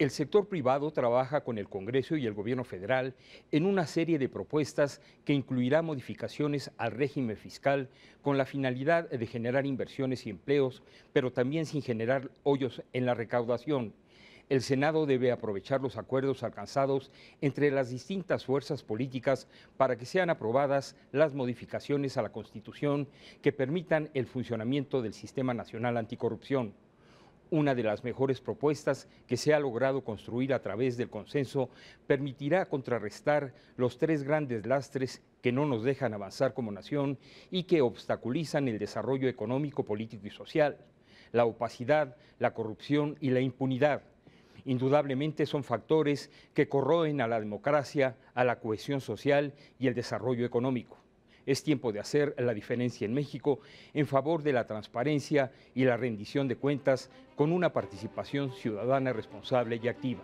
El sector privado trabaja con el Congreso y el Gobierno federal en una serie de propuestas que incluirá modificaciones al régimen fiscal con la finalidad de generar inversiones y empleos, pero también sin generar hoyos en la recaudación. El Senado debe aprovechar los acuerdos alcanzados entre las distintas fuerzas políticas para que sean aprobadas las modificaciones a la Constitución que permitan el funcionamiento del Sistema Nacional Anticorrupción una de las mejores propuestas que se ha logrado construir a través del consenso permitirá contrarrestar los tres grandes lastres que no nos dejan avanzar como nación y que obstaculizan el desarrollo económico, político y social, la opacidad, la corrupción y la impunidad. Indudablemente son factores que corroen a la democracia, a la cohesión social y el desarrollo económico. Es tiempo de hacer la diferencia en México en favor de la transparencia y la rendición de cuentas con una participación ciudadana responsable y activa.